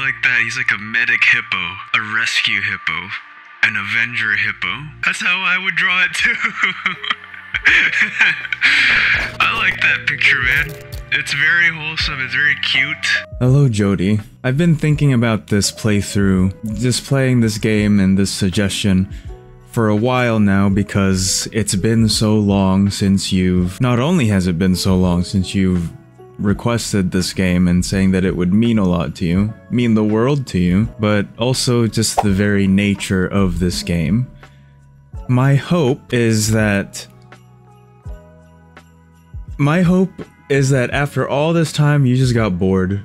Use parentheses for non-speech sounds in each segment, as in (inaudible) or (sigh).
like that. He's like a medic hippo, a rescue hippo, an avenger hippo. That's how I would draw it too. (laughs) I like that picture, man. It's very wholesome. It's very cute. Hello, Jody. I've been thinking about this playthrough, just playing this game and this suggestion for a while now because it's been so long since you've. Not only has it been so long since you've requested this game and saying that it would mean a lot to you, mean the world to you, but also just the very nature of this game. My hope is that. My hope is that after all this time, you just got bored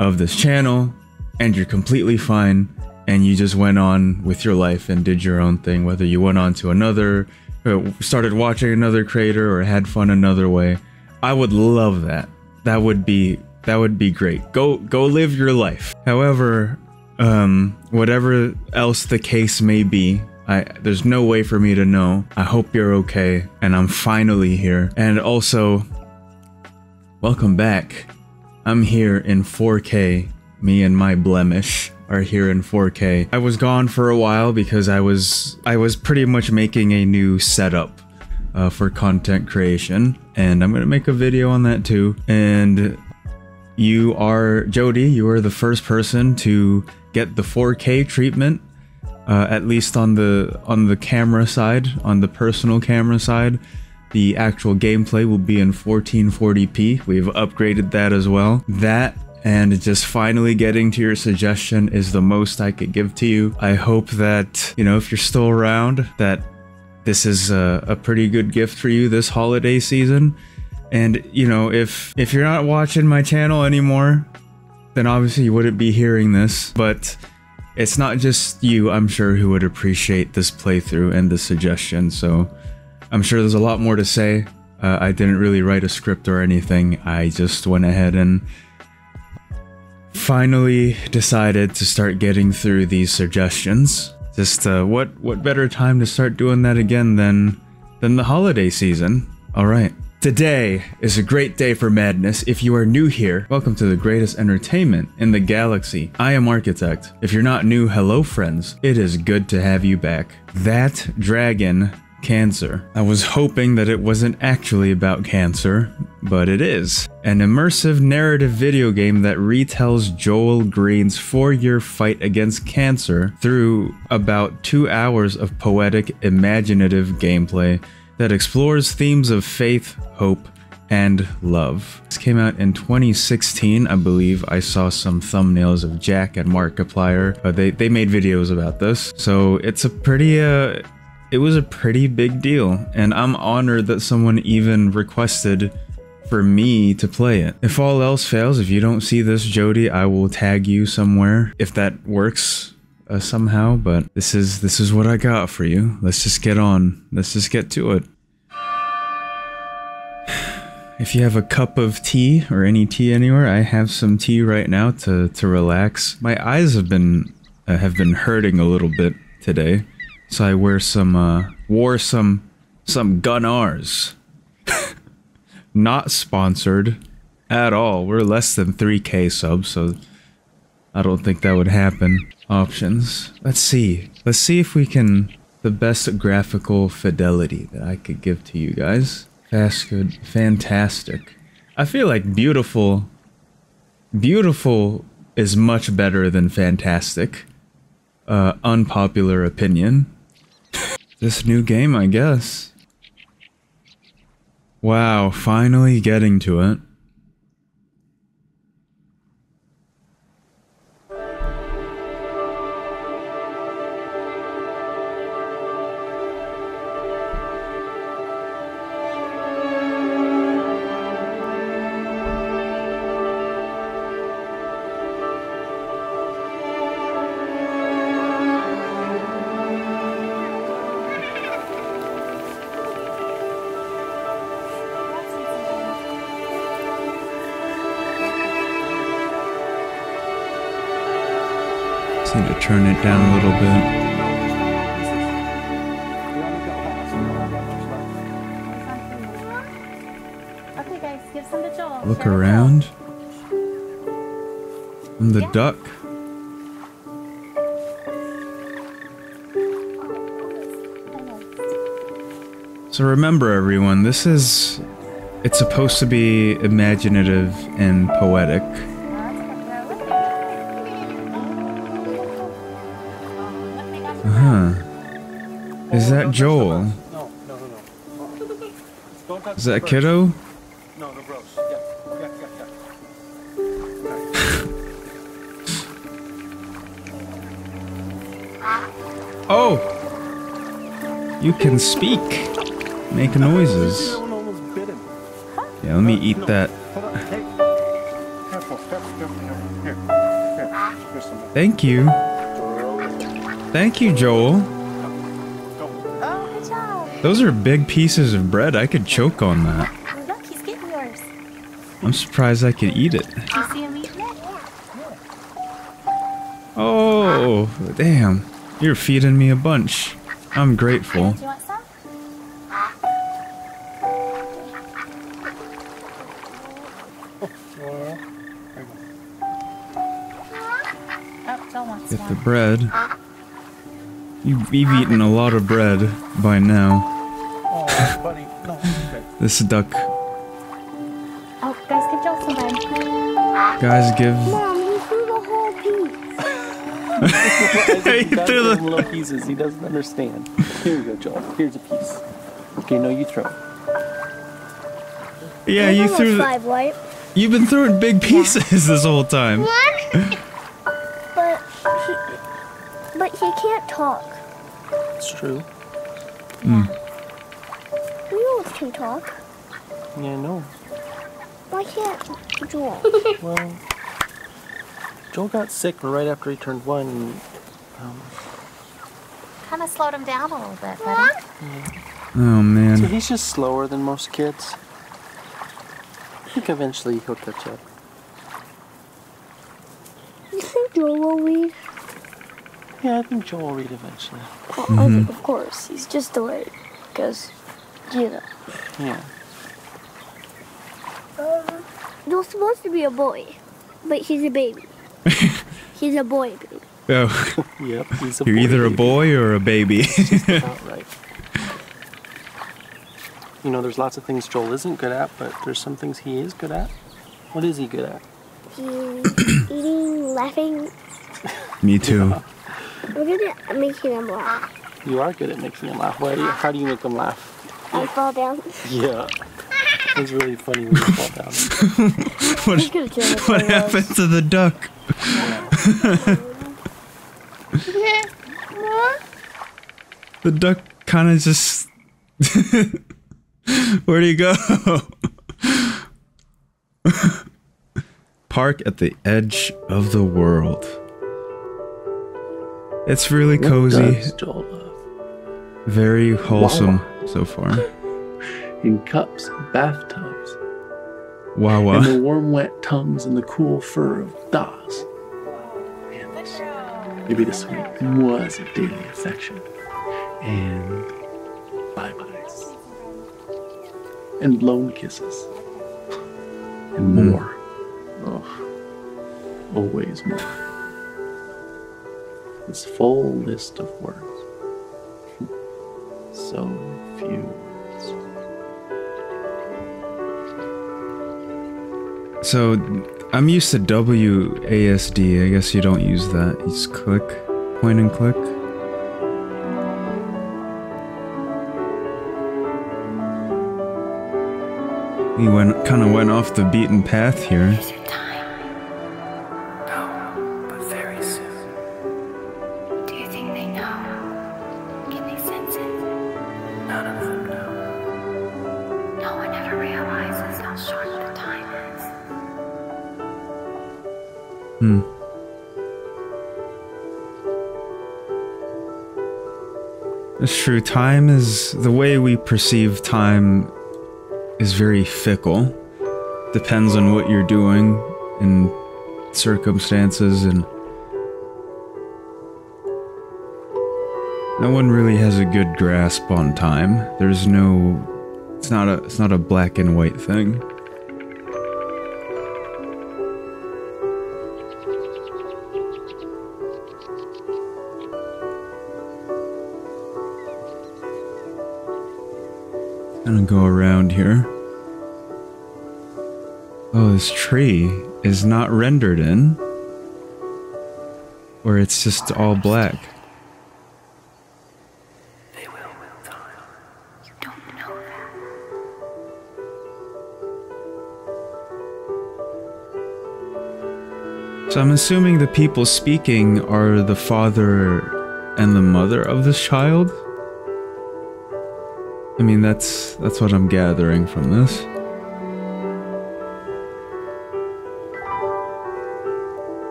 of this channel and you're completely fine and you just went on with your life and did your own thing, whether you went on to another, uh, started watching another creator or had fun another way. I would love that. That would be that would be great. Go go live your life. However, um whatever else the case may be, I there's no way for me to know. I hope you're okay and I'm finally here. And also welcome back. I'm here in 4K. Me and my blemish are here in 4K. I was gone for a while because I was I was pretty much making a new setup uh, for content creation, and I'm gonna make a video on that too. And you are Jody. You are the first person to get the 4K treatment, uh, at least on the on the camera side, on the personal camera side. The actual gameplay will be in 1440p. We've upgraded that as well. That and just finally getting to your suggestion is the most I could give to you. I hope that, you know, if you're still around, that this is a, a pretty good gift for you this holiday season. And, you know, if if you're not watching my channel anymore, then obviously you wouldn't be hearing this, but it's not just you, I'm sure, who would appreciate this playthrough and this suggestion. So I'm sure there's a lot more to say. Uh, I didn't really write a script or anything. I just went ahead and finally decided to start getting through these suggestions. Just uh, what what better time to start doing that again than than the holiday season? All right. Today is a great day for madness. If you are new here, welcome to the greatest entertainment in the galaxy. I am Architect. If you're not new, hello friends. It is good to have you back. That dragon Cancer. I was hoping that it wasn't actually about cancer, but it is. An immersive narrative video game that retells Joel Green's four year fight against cancer through about two hours of poetic, imaginative gameplay that explores themes of faith, hope, and love. This came out in 2016, I believe. I saw some thumbnails of Jack and Markiplier. Uh, they, they made videos about this. So it's a pretty, uh, it was a pretty big deal, and I'm honored that someone even requested for me to play it. If all else fails, if you don't see this, Jody, I will tag you somewhere if that works uh, somehow. But this is this is what I got for you. Let's just get on. Let's just get to it. (sighs) If you have a cup of tea or any tea anywhere, I have some tea right now to to relax. My eyes have been uh, have been hurting a little bit today. So I wear some, uh, wore some, some Gunnars. (laughs) Not sponsored at all. We're less than 3k subs, so I don't think that would happen. Options. Let's see. Let's see if we can, the best graphical fidelity that I could give to you guys. Fast, good, fantastic. I feel like beautiful, beautiful is much better than fantastic. Uh, unpopular opinion this new game, I guess. Wow, finally getting to it. So remember, everyone, this is. It's supposed to be imaginative and poetic. Huh. Is that Joel? Is that. Kiddo? (laughs) Oh! You can speak. Make noises. Yeah, let me eat that. Thank you. Thank you, Joel. Those are big pieces of bread. I could choke on that. I'm surprised I could eat it? Oh, damn. You're feeding me a bunch. I'm grateful. The bread. You, you've eaten a lot of bread by now. Oh, buddy. No. This duck. Oh, guys, give Joel some bread. Guys, give. Mom, he threw the whole piece. (laughs) He He threw the- little pieces. He doesn't understand. Here you go, Joel. Here's a piece. Okay, no, you throw. Yeah, you threw. The, five, right? you've been throwing big pieces (laughs) this whole time. But (laughs) It's true. Mules can talk. Yeah, I know. Why can't Joel? (laughs) Well, Joel got sick right after he turned one. And, um, kind of slowed him down a little bit, buddy. Oh so man. he's just slower than most kids. I think eventually he'll catch up. You think Joel will read? Yeah, I think Joel will read eventually. Mm-hmm. Of course, he's just delayed. Because, you know. Yeah. Um, you're supposed to be a boy, but he's a baby. (laughs) he's a boy baby. Oh, (laughs) Yep. He's a you're boy either a boy or a baby. (laughs) Right. You know, there's lots of things Joel isn't good at, but there's some things he is good at. What is he good at? He's (coughs) eating, laughing. Me too. We're good at making him laugh. You are good at making them laugh. Why do you, how do you make them laugh? I fall down. Yeah. It's really funny when you fall down. (laughs) What, He's gonna what happened to the duck? (laughs) The duck kind of just. Where do you go? (laughs) Park at the edge of the world. It's really cozy, does Joel love? very wholesome so far. (laughs) In cups, bathtubs, and Wawa. the warm, wet tongues and the cool fur of Das. And this, maybe this week was a daily affection. And bye byes. And blown kisses. And Hmm. more. Oh, always more. This full list of words. So few. words. So I'm used to WASD. I guess you don't use that. You just click, point and click. We went kind of went off the beaten path here. Time is the way we perceive time is very fickle. Depends on what you're doing and circumstances and no one really has a good grasp on time. There's no it's not a it's not a black and white thing. Go around here. Oh, this tree is not rendered in. Or it's just all black. They will with time. You don't know that. So I'm assuming the people speaking are the father and the mother of this child? I mean, that's that's what I'm gathering from this.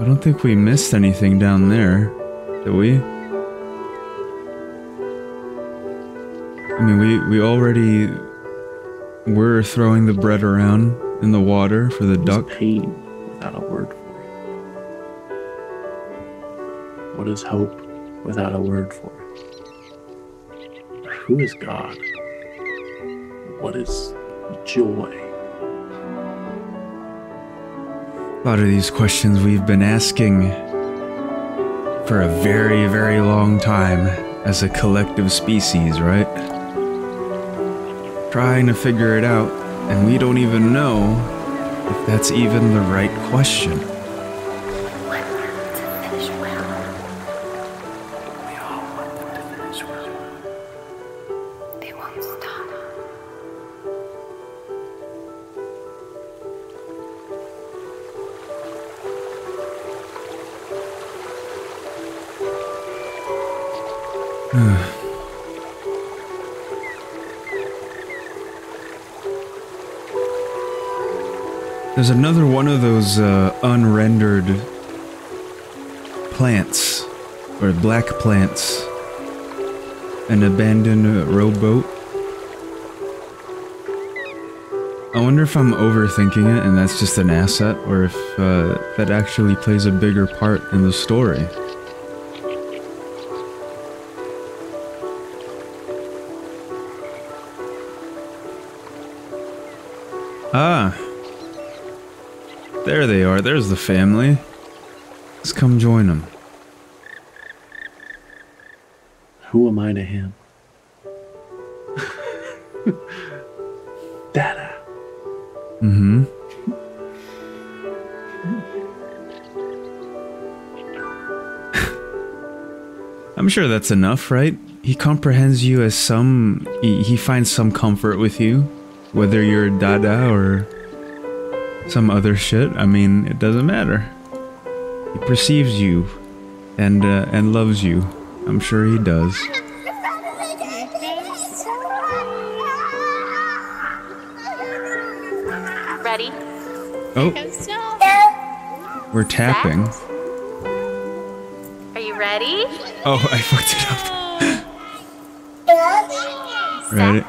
I don't think we missed anything down there, did we? I mean, we we already were throwing the bread around in the water for the duck. pain without a word for it? What is hope without a word for it? Who is God? What is joy? A lot of these questions we've been asking for a very, very long time as a collective species, right? Trying to figure it out, and we don't even know if that's even the right question. There's another one of those uh, unrendered plants, or black plants. An abandoned rowboat. I wonder if I'm overthinking it and that's just an asset, or if uh, that actually plays a bigger part in the story. Ah. There they are. There's the family. Let's come join them. Who am I to him? (laughs) Dada. Mm-hmm. (laughs) I'm sure that's enough, right? He comprehends you as some. He, he finds some comfort with you, whether you're Dada or some other shit. I mean, it doesn't matter. He perceives you, and uh, and loves you. I'm sure he does. Ready? Oh, we're tapping. Are you ready? Oh, I fucked it up. Ready?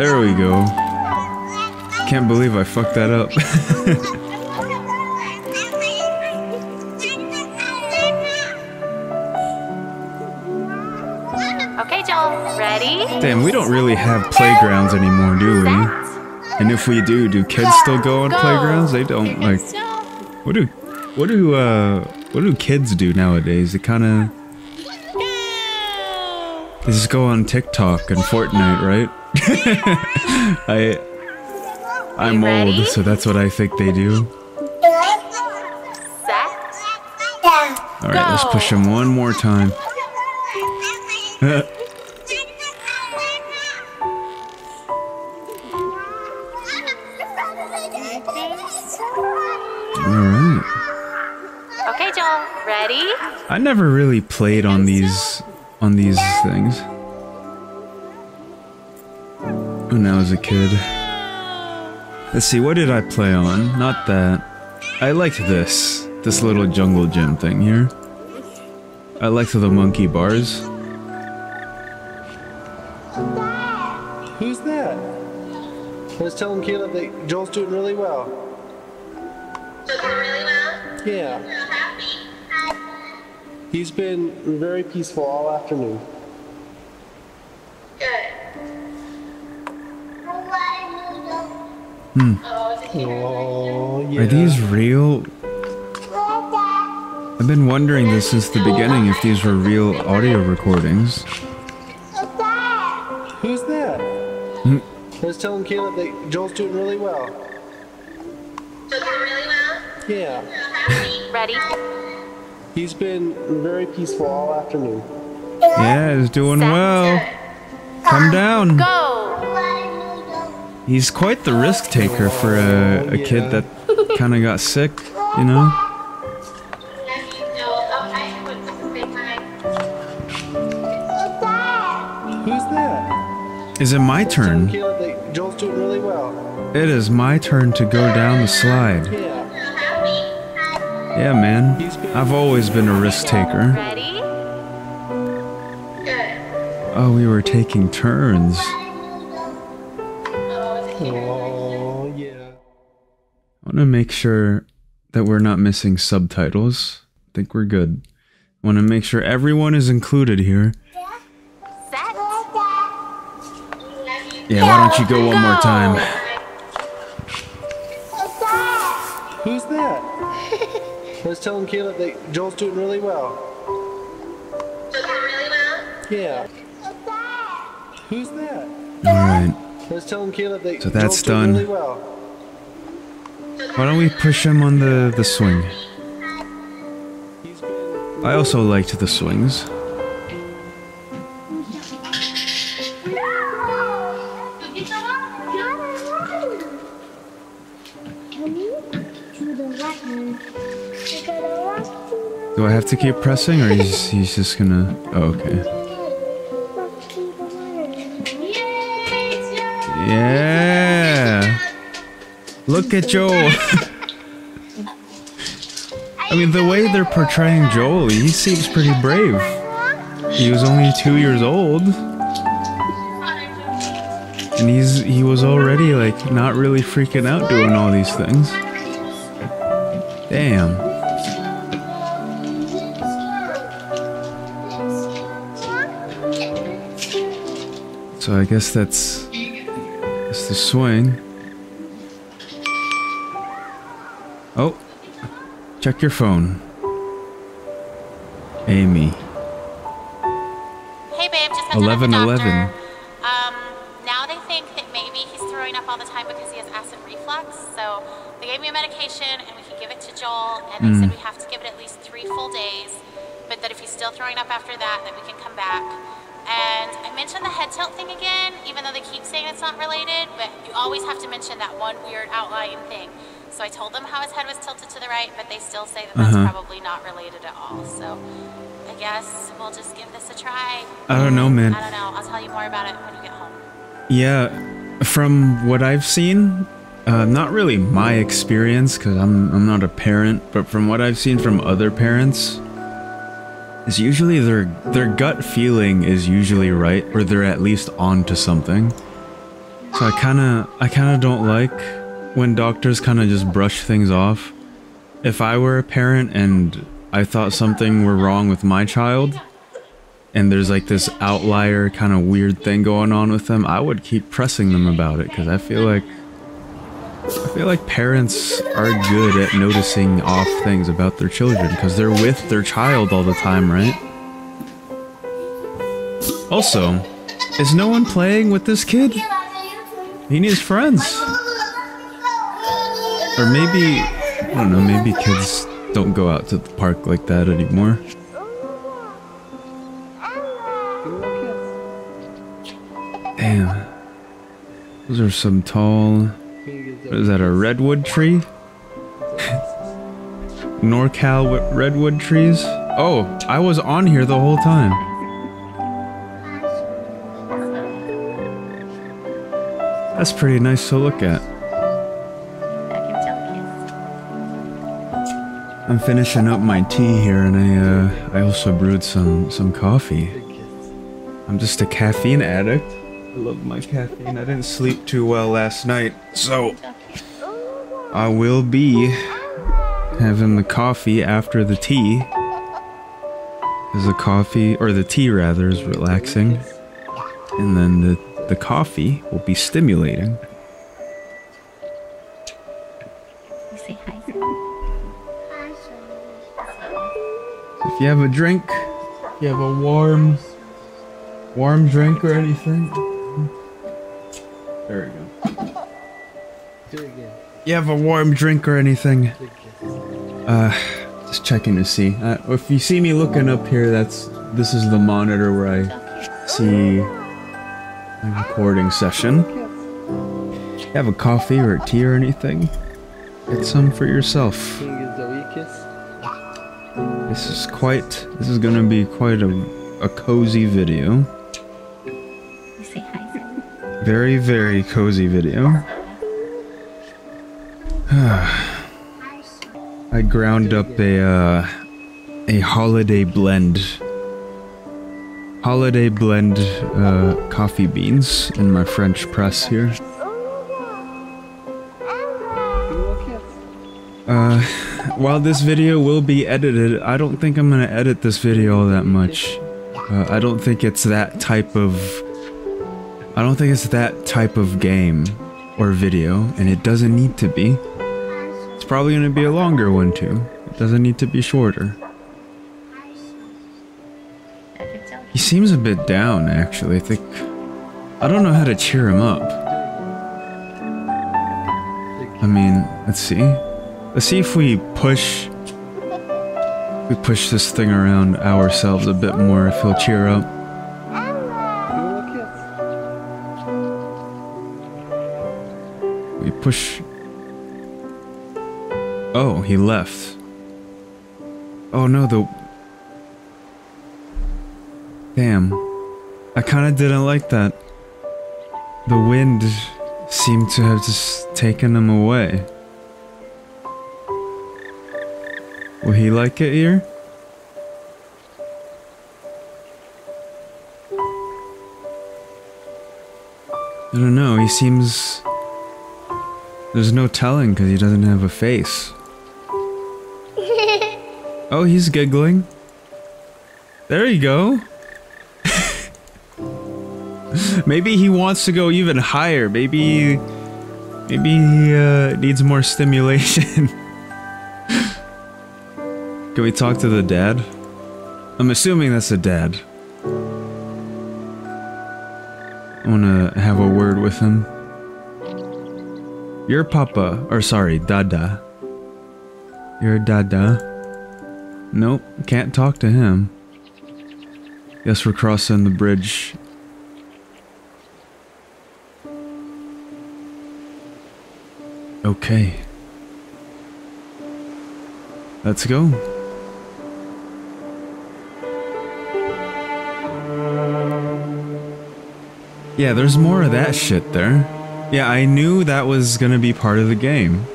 There we go. Can't believe I fucked that up. (laughs) Okay, Joel. Ready? Damn, we don't really have playgrounds anymore, do we? And if we do, do kids still go on playgrounds? They don't. Like, what do, what do, uh, what do kids do nowadays? They kind just go on TikTok and Fortnite, right? (laughs) I, I'm old, so that's what I think they do. All right, let's push him one more time. (laughs) All right. Okay, Joel. Ready? I never really played on these on these things when I was a kid. Let's see, what did I play on? Not that. I liked this. This little jungle gym thing here. I liked the monkey bars. Who's that? I was telling Caleb that Joel's doing really well. Doing really well. Yeah. I'm happy. He's been very peaceful all afternoon. Good. Oh, yeah. Are these real? I've been wondering this since the beginning if these were real audio recordings. Who's that? Hmm. I was telling Caleb that Joel's doing really well. Doing really well. Yeah. Ready? He's been very peaceful all afternoon. Yeah, he's doing Set. well. Come down. Go! He's quite the risk taker for a, a kid that kind of got sick, you know? Who's that? Is it my I was telling turn? Joel's doing really well. It is my turn to go down the slide. Yeah. Yeah, man. I've always been a risk taker. Ready? Oh, we were taking turns. Oh, yeah. I want to make sure that we're not missing subtitles. I think we're good. I want to make sure everyone is included here. Set. Yeah, why don't you go one more time? Who's that? I was telling Caleb that Joel's doing really well. Doing really well. Yeah. Who's that? All right. I was telling Caleb that So that's Joel's doing done. really well. Why don't we push him on the, the swing? I also liked the swings. Do I have to keep pressing or he's, he's just gonna. Oh, okay. Yeah! Look at Joel! (laughs) I mean, the way they're portraying Joel, he seems pretty brave. He was only two years old. And he's he was already like not really freaking out doing all these things. Damn. So I guess that's that's the swing. Oh, check your phone. Amy. Hey babe, just met 11, down the 11. Um, now they think that maybe he's throwing up all the time because he has acid reflux. So they gave me a medication and we can give it to Joel. And they Mm. said we that one weird outlying thing. So I told them how his head was tilted to the right, but they still say that that's Uh-huh. probably not related at all. So I guess we'll just give this a try. I don't know, man. I don't know. I'll tell you more about it when you get home. Yeah, from what I've seen, uh, not really my experience because I'm I'm not a parent, but from what I've seen from other parents, is usually their their gut feeling is usually right, or they're at least on to something. So I kind of I kind of don't like when doctors kind of just brush things off. If I were a parent and I thought something were wrong with my child, and there's like this outlier kind of weird thing going on with them, I would keep pressing them about it because I feel like I feel like parents are good at noticing off things about their children because they're with their child all the time, right? Also, is no one playing with this kid? He needs friends. Or maybe, I don't know, maybe kids don't go out to the park like that anymore. Damn. Those are some tall. What is that, a redwood tree? (laughs) NorCal redwood trees? Oh, I was on here the whole time. That's pretty nice to look at. I'm finishing up my tea here, and I uh, I also brewed some some coffee. I'm just a caffeine addict. I love my caffeine. I didn't sleep too well last night, so I will be having the coffee after the tea. Because the coffee, or the tea rather, is relaxing. And then the, the coffee will be stimulating. Say hi. If you have a drink, you have a warm, warm drink or anything. There we go. Do it again. You have a warm drink or anything. Uh, just checking to see. Uh, if you see me looking up here, that's this is the monitor where I see my recording session. Have a coffee or a tea or anything? Get some for yourself. This is quite. This is gonna be quite a a cozy video. Very very cozy video. (sighs) I ground up a uh, a holiday blend. Holiday blend uh, coffee beans in my French press here. Uh, while this video will be edited, I don't think I'm gonna edit this video all that much. Uh, I don't think it's that type of. I don't think it's that type of game or video, and it doesn't need to be. It's probably gonna be a longer one too. It doesn't need to be shorter. He seems a bit down, actually. I think. I don't know how to cheer him up. I mean, let's see. Let's see if we push. We push this thing around ourselves a bit more. If he'll cheer up. We push. Oh, he left. Oh no, the. Damn. I kinda didn't like that. The wind seemed to have just taken him away. Will he like it here? I don't know, he seems. There's no telling because he doesn't have a face. (laughs) Oh, he's giggling. There you go. (laughs) maybe he wants to go even higher. Maybe, maybe he uh, needs more stimulation. (laughs) Can we talk to the dad? I'm assuming that's a dad. I want to have a word with him. Your papa, or sorry, dada. Your dada. Nope, can't talk to him. Guess we're crossing the bridge. Okay. Let's go. Yeah, there's more of that shit there. Yeah, I knew that was gonna be part of the game.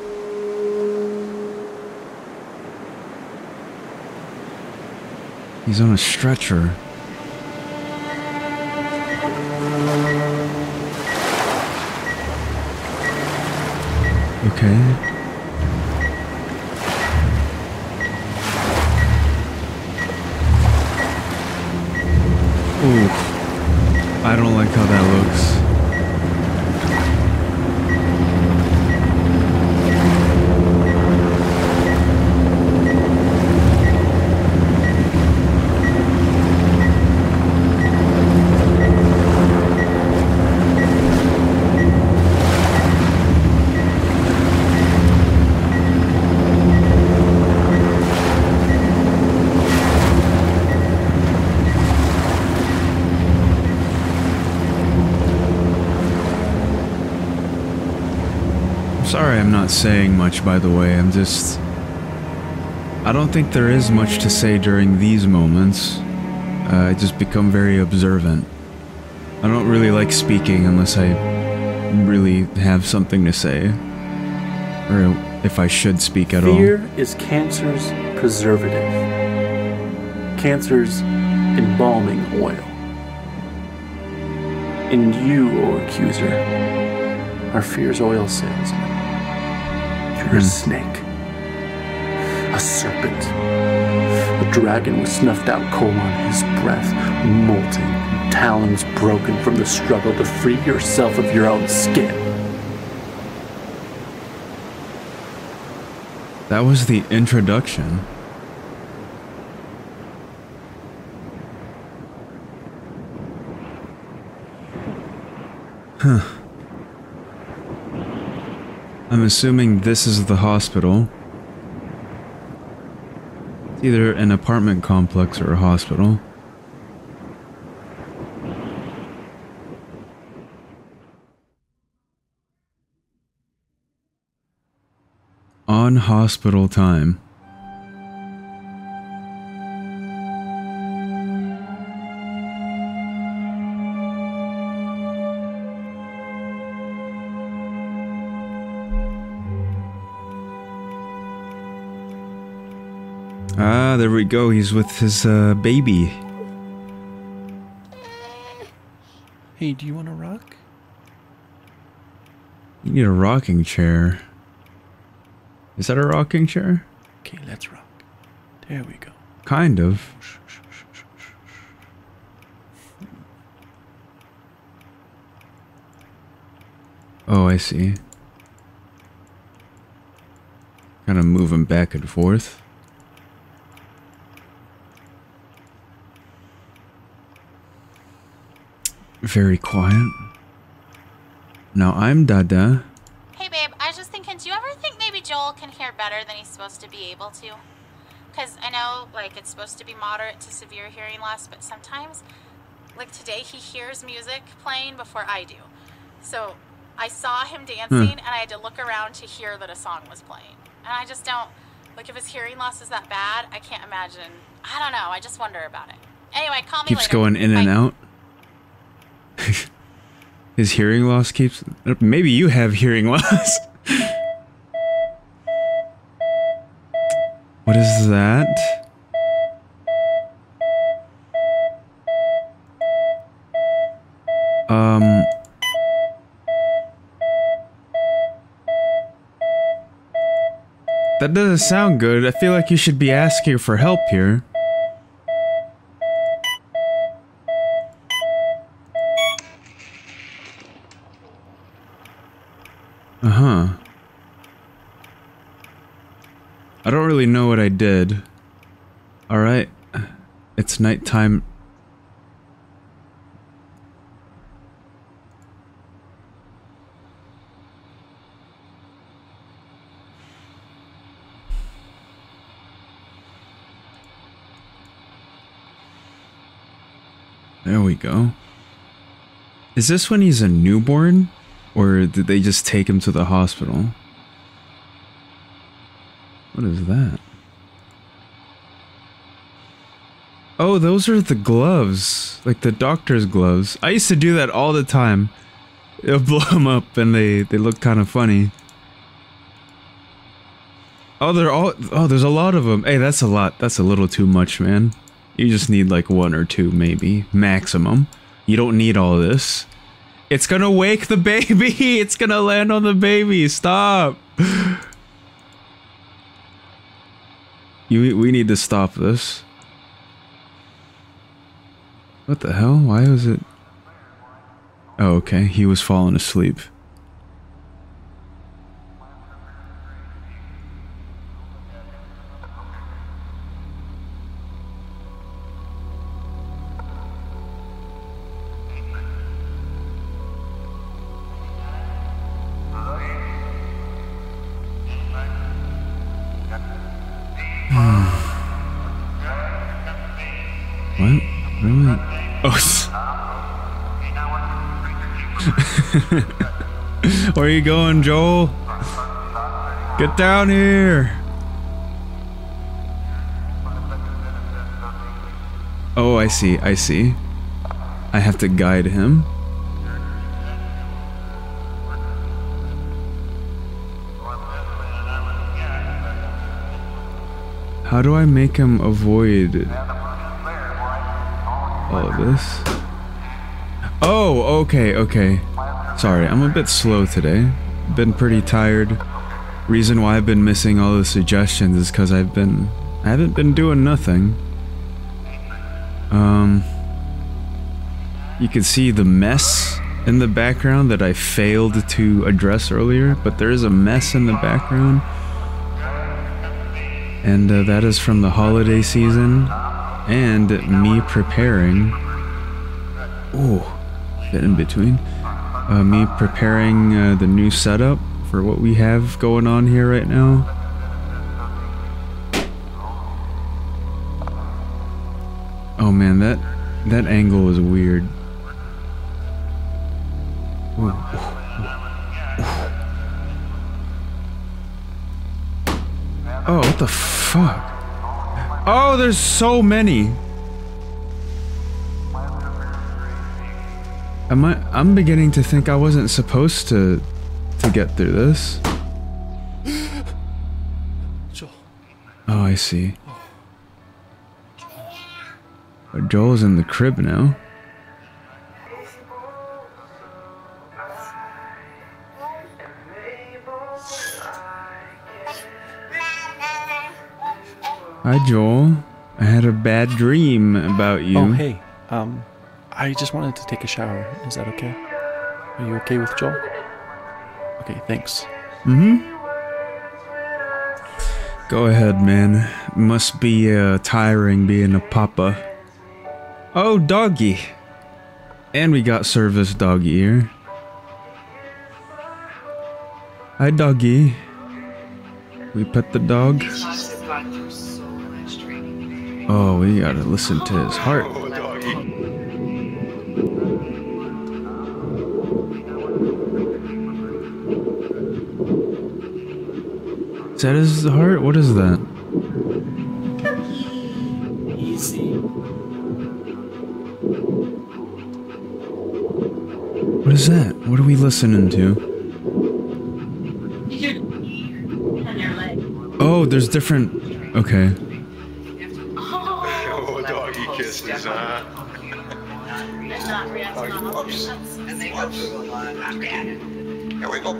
He's on a stretcher. Much, by the way. I'm just. I don't think there is much to say during these moments. Uh, I just become very observant. I don't really like speaking unless I really have something to say. Or if I should speak at all. Fear is cancer's preservative, cancer's embalming oil. And you, O accuser, are fear's oil salesman a snake, a serpent. a dragon was snuffed out cold on his breath, molting, talons broken from the struggle to free yourself of your own skin. That was the introduction. Huh assuming this is the hospital. It's either an apartment complex or a hospital. On hospital time. Ah, there we go. He's with his uh, baby. Hey, do you want to rock? You need a rocking chair. Is that a rocking chair? Okay, let's rock. There we go. Kind of. Oh, I see. Kind of move him back and forth. Very quiet. Now I'm Dada. Hey, babe, I was just thinking, do you ever think maybe Joel can hear better than he's supposed to be able to? Because I know, like, it's supposed to be moderate to severe hearing loss, but sometimes, like today, he hears music playing before I do. So I saw him dancing, and I had to look around to hear that a song was playing. And I just don't, like, if his hearing loss is that bad, I can't imagine. I don't know. I just wonder about it. Anyway, call me Keeps later. going in and out. His hearing loss keeps. Maybe you have hearing (laughs) loss. what is that? Um. That doesn't sound good. I feel like you should be asking for help here. Uh huh. Know what I did. Alright. It's nighttime. There we go. Is this when he's a newborn? Or did they just take him to the hospital? What is that? Oh, those are the gloves. Like the doctor's gloves. I used to do that all the time. It'll (laughs) blow them up and they, they look kind of funny. Oh, they're all... Oh, there's a lot of them. Hey, that's a lot. That's a little too much, man. You just need like one or two, maybe. Maximum. You don't need all this. It's gonna wake the (laughs) baby! It's gonna land on the baby! Stop! (laughs) You, we need to stop this. What the hell? Why was it... Oh, okay. He was falling asleep. Where are you going, Joel? Get down here! Oh, I see, I see. I have to guide him. How do I make him avoid all of this? Oh, okay, okay. Sorry, I'm a bit slow today. Been pretty tired. Reason why I've been missing all the suggestions is because I've been... I haven't been doing nothing. Um... You can see the mess in the background that I failed to address earlier, but there is a mess in the background. And uh, that is from the holiday season and me preparing. Oh, fit in between. Uh, me preparing uh, the new setup for what we have going on here right now. Oh man, that that angle is weird. Ooh. Oh, what the fuck? Oh, there's so many. Am I I'm beginning to think I wasn't supposed to to get through this. Joel. (sighs) Oh, I see. But Joel's in the crib now. Hi, Joel. I had a bad dream about you. Oh, hey. Um, I just wanted to take a shower. Is that okay? Are you okay with Joel? Okay, thanks. Mm-hmm. Go ahead, man. Must be uh, tiring being a papa. Oh, doggy. And we got service doggy here. Hi, doggy. We pet the dog. Oh, we gotta listen to his heart. Is that his heart? What is that? Easy. What is that? What are we listening to? On your leg. Oh, there's different. Okay. Oh, oh doggy kisses, huh? Not reacting Here we go,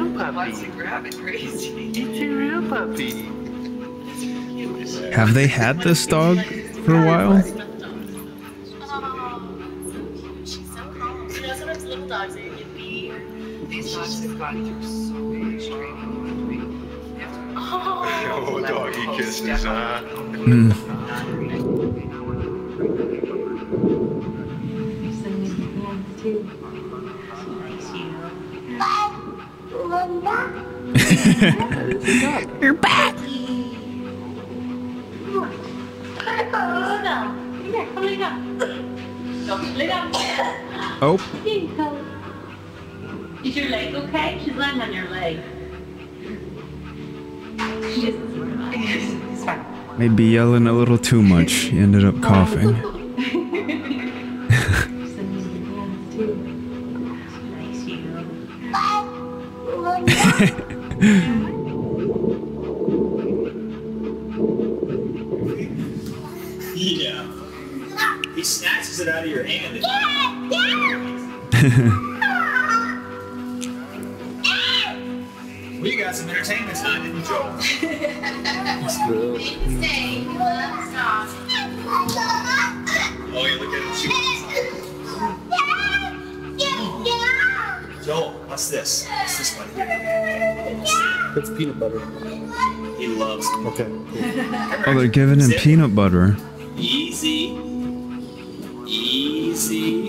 bye. It's a real puppy. It's a real puppy. Have they had this dog for a while? She's so calm. You know, sometimes little dogs are get beat. These dogs have gone through so much training. Oh, Oh, doggy kisses, huh? Hmm. You're back. Come down. Come here. Come lay down. Don't lay down. Oh, Here you go. Is your leg okay? She's laying on your leg. She fine. maybe yelling a little too much. He ended up coughing. Oh, they're giving him peanut butter. Easy. Easy.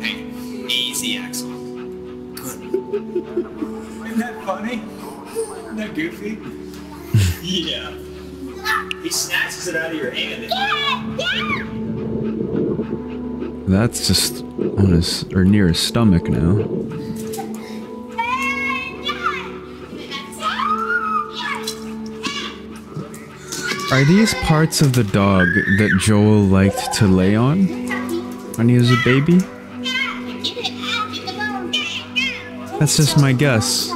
Hey, easy, Axel. Good. Isn't that funny? Isn't that goofy? yeah. He snatches it out of your hand. That's just on his or near his stomach now. Are these parts of the dog that Joel liked to lay on when he was a baby? That's just my guess.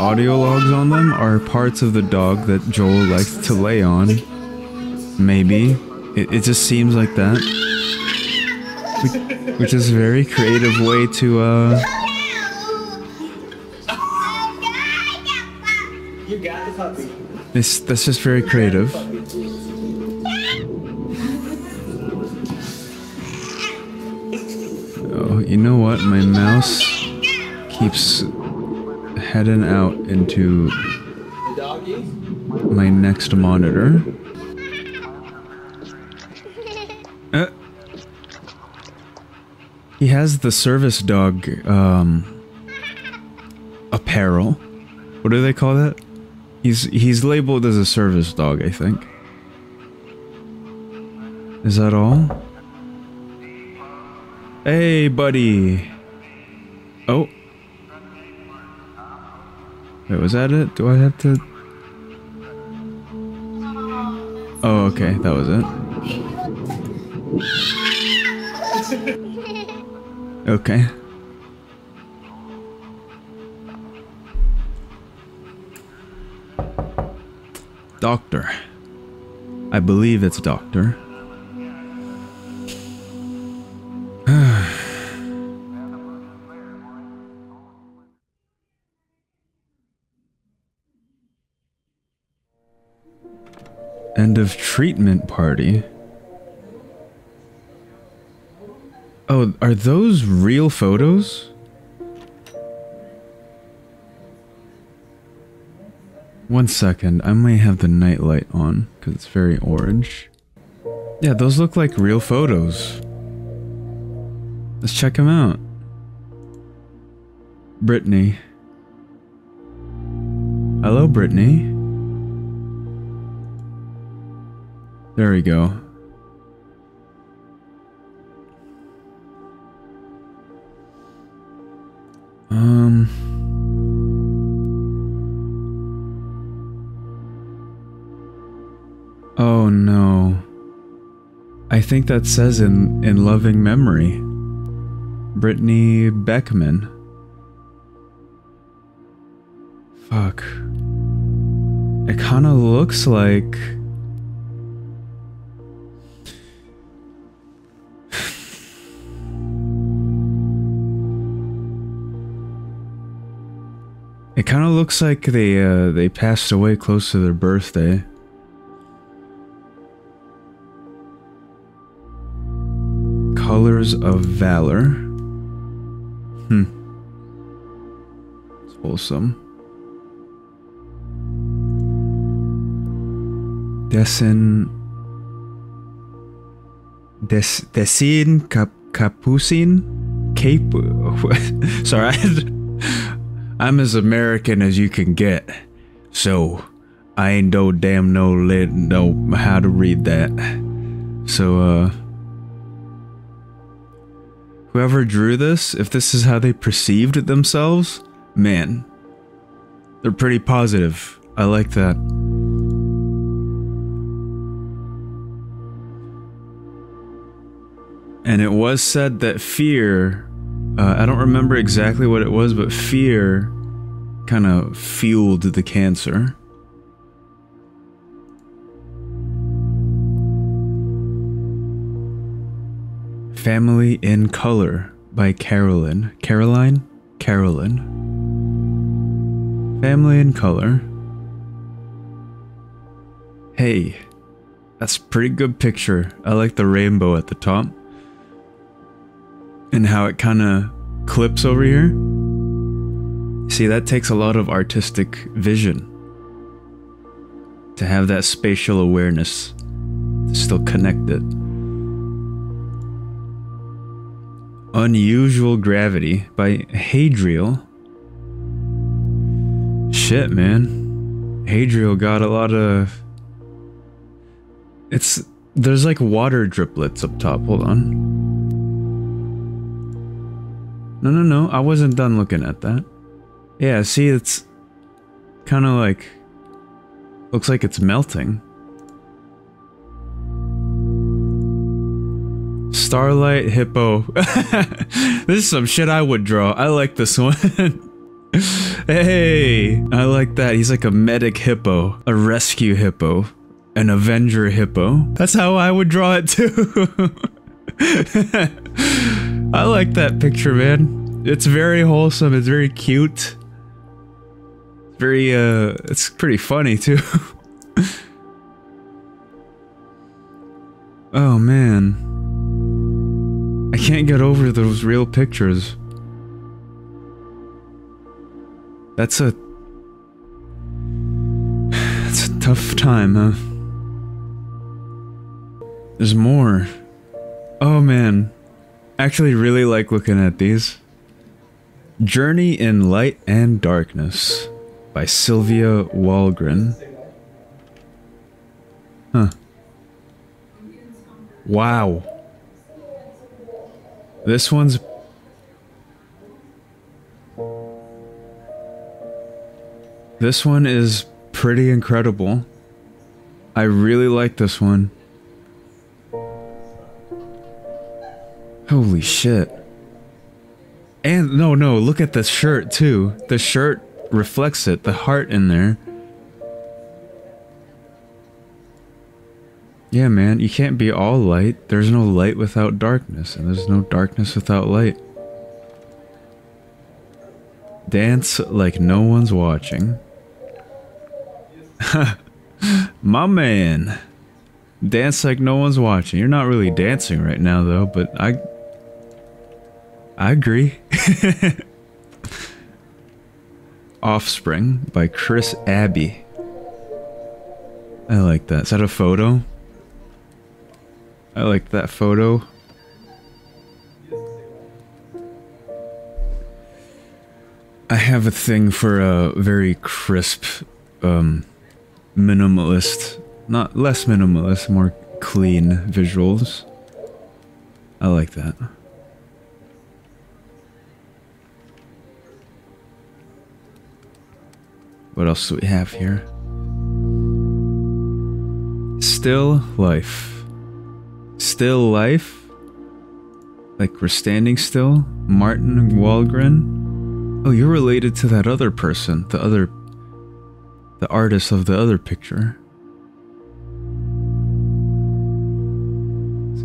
audio logs on them are parts of the dog that Joel likes to lay on. Maybe. It, it just seems like that. Which, which is a very creative way to, uh, You got the puppy. it's, that's just very creative. Heading out into my next monitor. Uh, he has the service dog um, apparel. What do they call that? He's he's labeled as a service dog, I think. Is that all? Hey, buddy. Oh. Wait, was that it? Do I have to? Oh, okay, that was it. Okay. Doctor. I believe it's doctor. Treatment party. Oh, are those real photos? One second, I may have the nightlight on because it's very orange. Yeah, those look like real photos. Let's check them out. Brittany. Hello, Brittany. There we go. Um. Oh no. I think that says in in loving memory. Brittany Beckman. Fuck. It kind of looks like It kind of looks like they uh, they passed away close to their birthday. Colors of Valor. Hmm. It's wholesome. Desin. Des, Desin Cap, Capucin? Cape. (laughs) Sorry. (laughs) I'm as American as you can get, so I ain't no damn no lit no how to read that. So uh whoever drew this, if this is how they perceived it themselves, man, they're pretty positive. I like that. And it was said that fear uh, I don't remember exactly what it was, but fear kind of fueled the cancer. Family in Color by Carolyn. Caroline? Carolyn. Family in Color. Hey, that's pretty good picture. I like the rainbow at the top and how it kind of clips over here. See, that takes a lot of artistic vision to have that spatial awareness to still connect it. Unusual Gravity by Hadriel. Shit, man. Hadriel got a lot of. It's. There's like water driplets up top. Hold on. No, no, no. I wasn't done looking at that. Yeah, see, it's kind of like Looks like it's melting. Starlight Hippo. (laughs) this is some shit I would draw. I like this one. (laughs) hey, I like that. He's like a medic hippo, a rescue hippo, an avenger hippo. That's how I would draw it too. (laughs) I like that picture, man. It's very wholesome. It's very cute. Very, uh, it's pretty funny too. (laughs) oh man. I can't get over those real pictures. That's a... It's a tough time, huh? There's more. Oh man. Actually really like looking at these. Journey in Light and Darkness by Sylvia Walgren. Huh. Wow. This one's This one is pretty incredible. I really like this one. Holy shit. And no, no, look at the shirt too. The shirt reflects it, the heart in there. Yeah, man, you can't be all light. There's no light without darkness, and there's no darkness without light. Dance like no one's watching. (laughs) My man. Dance like no one's watching. You're not really dancing right now, though, but I. I agree. (laughs) Offspring by Chris Abbey. I like that. Is that a photo? I like that photo. I have a thing for a very crisp, um, minimalist, not less minimalist, more clean visuals. I like that. What else do we have here? Still life. Still life? Like we're standing still? Martin Walgren? Oh, you're related to that other person, the other. the artist of the other picture.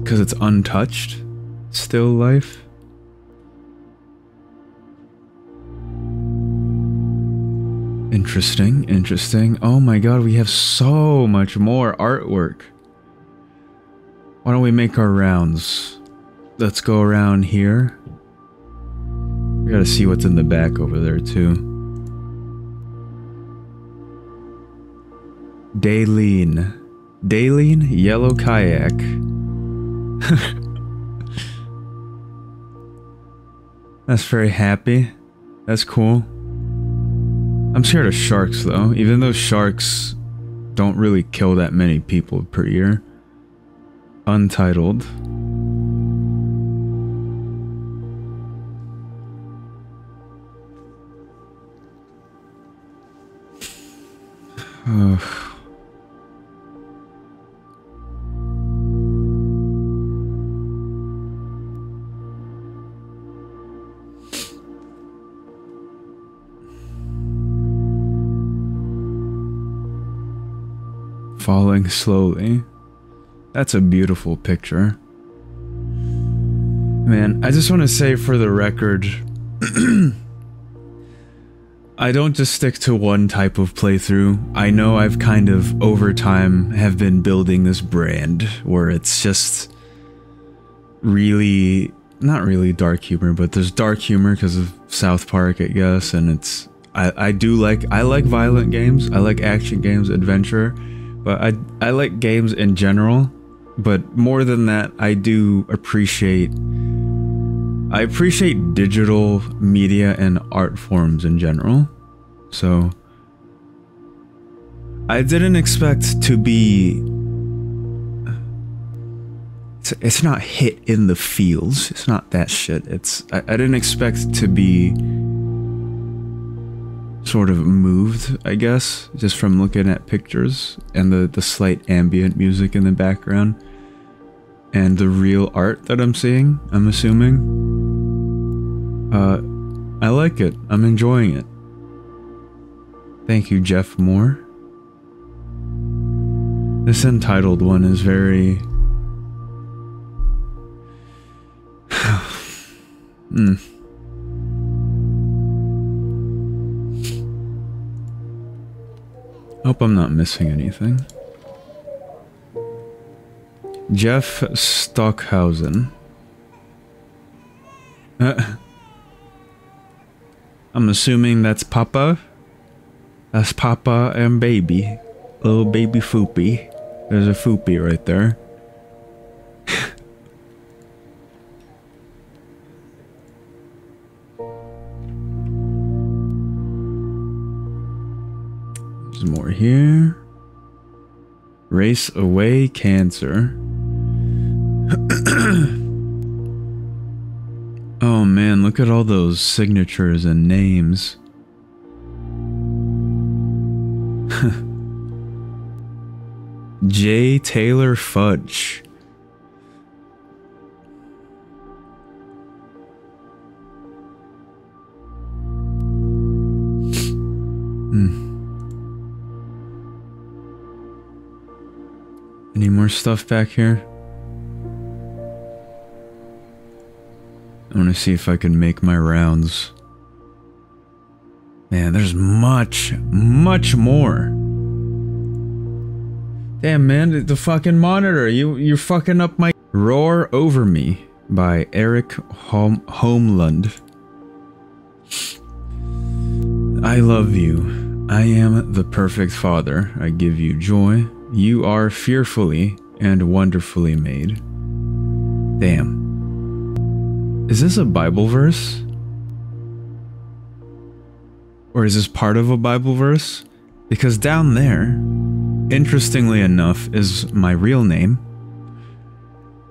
Because it's untouched? Still life? Interesting, interesting. Oh my god, we have so much more artwork. Why don't we make our rounds? Let's go around here. We gotta see what's in the back over there, too. Daleen. Daleen Yellow Kayak. (laughs) That's very happy. That's cool. I'm scared of sharks, though. Even though sharks don't really kill that many people per year. Untitled. (sighs) Ugh. Falling slowly. That's a beautiful picture. Man, I just want to say for the record, (clears throat) I don't just stick to one type of playthrough. I know I've kind of, over time, have been building this brand where it's just really, not really dark humor, but there's dark humor because of South Park, I guess, and it's, I, I do like, I like violent games, I like action games, adventure, but I, I like games in general, but more than that, I do appreciate I appreciate digital media and art forms in general. So I didn't expect to be it's, not hit in the feels. It's not that shit. It's I, I didn't expect to be sort of moved, I guess, just from looking at pictures and the, the slight ambient music in the background and the real art that I'm seeing, I'm assuming. Uh, I like it. I'm enjoying it. Thank you, Jeff Moore. This entitled one is very. (sighs) Hmm. Hope I'm not missing anything. Jeff Stockhausen. Uh, I'm assuming that's Papa. That's Papa and baby. Little baby Foopy. There's a Foopy right there. (laughs) More here. Race away cancer. (clears throat) oh man, look at all those signatures and names. (laughs) J. Taylor Fudge. Hmm. Any more stuff back here? I want to see if I can make my rounds. Man, there's much, much more. Damn, man, the fucking monitor. You, you're fucking up my... Roar Over Me by Eric Hom Homeland. I love you. I am the perfect father. I give you joy. You are fearfully and wonderfully made. Damn. Is this a Bible verse? Or is this part of a Bible verse? Because down there, interestingly enough, is my real name.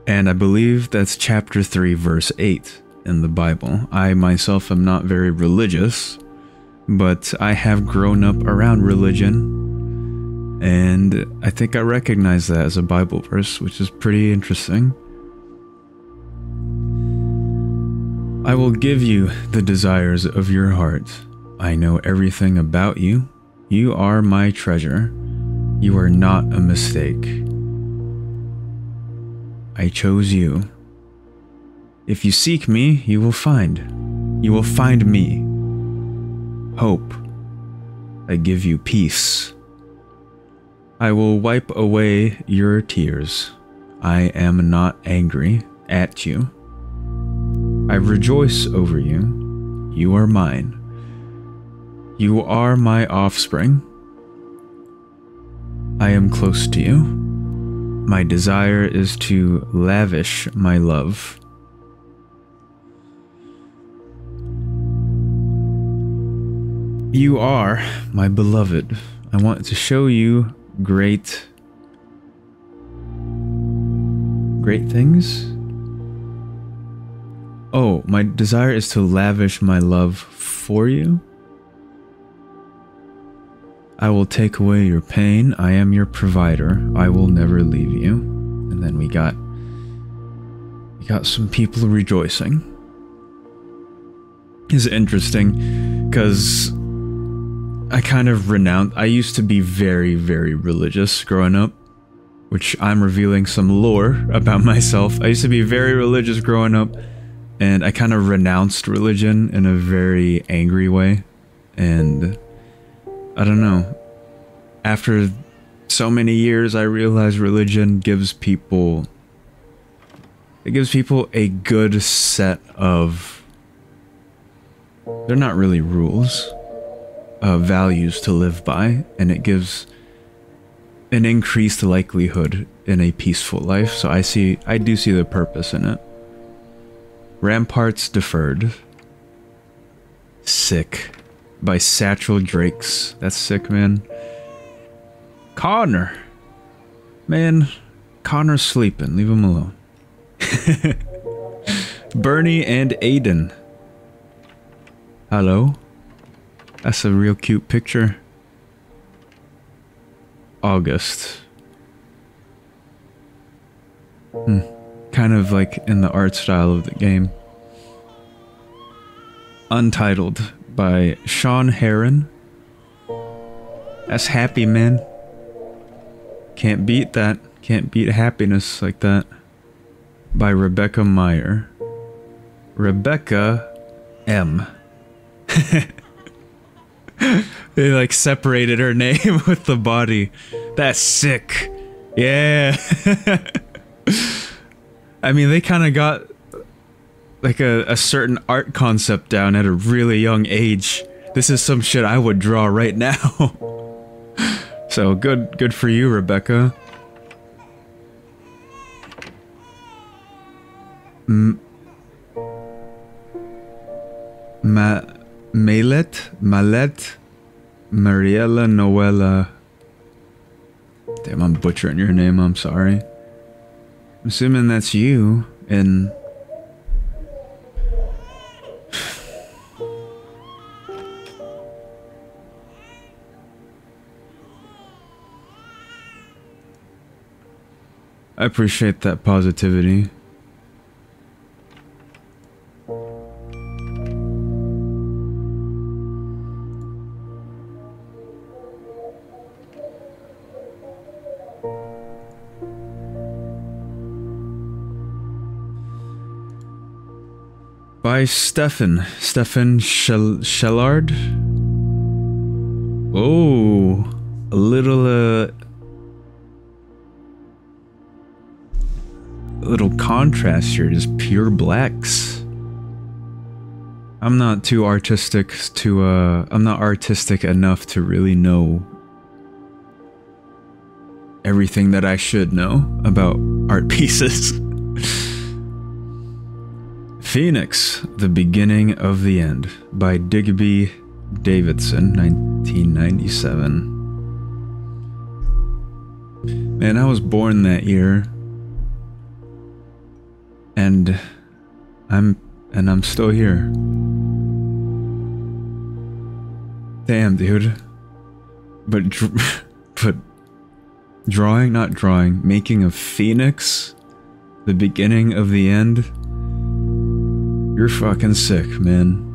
And I believe that's chapter 3, verse 8 in the Bible. I myself am not very religious, but I have grown up around religion. And I think I recognize that as a Bible verse, which is pretty interesting. I will give you the desires of your heart. I know everything about you. You are my treasure. You are not a mistake. I chose you. If you seek me, you will find. You will find me. Hope. I give you peace. I will wipe away your tears. I am not angry at you. I rejoice over you. You are mine. You are my offspring. I am close to you. My desire is to lavish my love. You are my beloved. I want to show you great great things. Oh, my desire is to lavish my love for you. I will take away your pain. I am your provider. I will never leave you. And then we got we got some people rejoicing. Is interesting because I kind of renounced. I used to be very, very religious growing up, which I'm revealing some lore about (laughs) myself. I used to be very religious growing up, and I kind of renounced religion in a very angry way. And I don't know. After so many years, I realized religion gives people. It gives people a good set of. They're not really rules uh, values to live by, and it gives an increased likelihood in a peaceful life. So I see, I do see the purpose in it. Ramparts deferred. Sick by Satchel Drakes. That's sick, man. Connor, man, Connor's sleeping. Leave him alone. (laughs) Bernie and Aiden. Hello. That's a real cute picture. August. Hmm. Kind of like in the art style of the game. Untitled by Sean Heron. That's happy, man. Can't beat that. Can't beat happiness like that. By Rebecca Meyer. Rebecca M. (laughs) (laughs) they like separated her name (laughs) with the body. That's sick. Yeah. (laughs) I mean, they kind of got like a, a certain art concept down at a really young age. This is some shit I would draw right now. so good, good for you, Rebecca. M Ma Malet Malet Mariella Noella. Damn, I'm butchering your name. I'm sorry. I'm assuming that's you and I appreciate that positivity. By Stefan. Stefan Shell Shellard. Oh, a little, uh, a little contrast here, just pure blacks. I'm not too artistic to, uh, I'm not artistic enough to really know everything that I should know about art (laughs) pieces. Phoenix, The Beginning of the End by Digby Davidson, 1997. Man, I was born that year. And I'm and I'm still here. Damn, dude. But (laughs) but drawing, not drawing, making a phoenix the beginning of the end. You're fucking sick, man.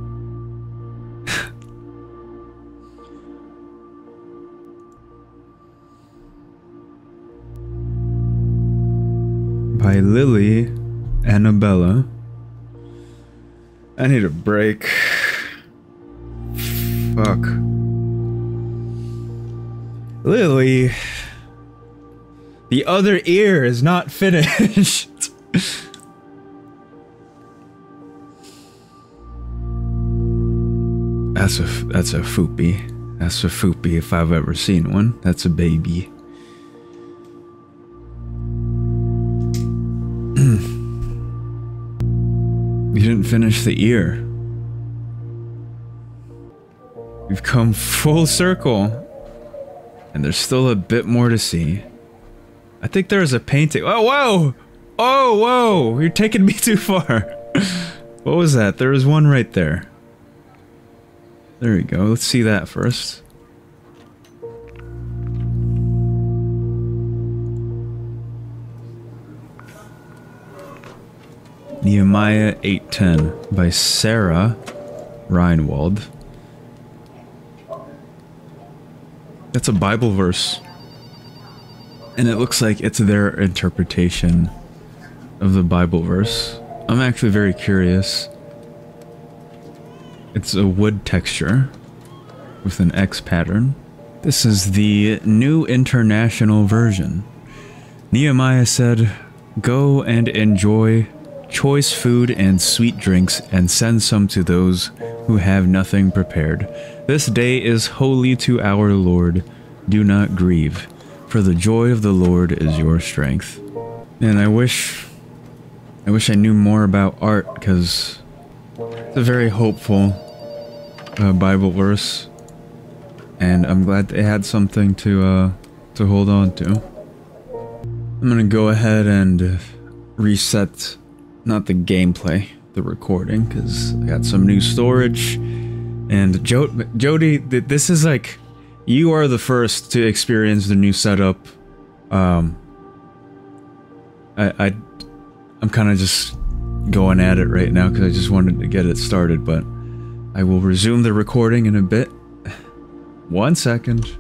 By Lily Annabella. I need a break. Fuck. Lily. The other ear is not finished. (laughs) That's a that's a foopy. That's a foopy if I've ever seen one. That's a baby. (clears throat) you didn't finish the ear. We've come full circle. And there's still a bit more to see. I think there's a painting. Oh, whoa! Oh, whoa! You're taking me (laughs) too far. what was that? There was one right there. There we go. Let's see that first. Nehemiah 8:10 by Sarah Reinwald. That's a Bible verse. And it looks like it's their interpretation of the Bible verse. I'm actually very curious. It's a wood texture with an X pattern. This is the new international version. Nehemiah said, Go and enjoy choice food and sweet drinks and send some to those who have nothing prepared. This day is holy to our Lord. Do not grieve, for the joy of the Lord is your strength. And I wish I wish I knew more about art because it's a very hopeful uh, Bible verse, and I'm glad they had something to uh, to hold on to. I'm gonna go ahead and reset, not the gameplay, the recording, because I got some new storage, And jo- Jody, th- this is like you are the first to experience the new setup. Um, I, I I'm kind of just going at it right now because I just wanted to get it started, but I will resume the recording in a bit. One second.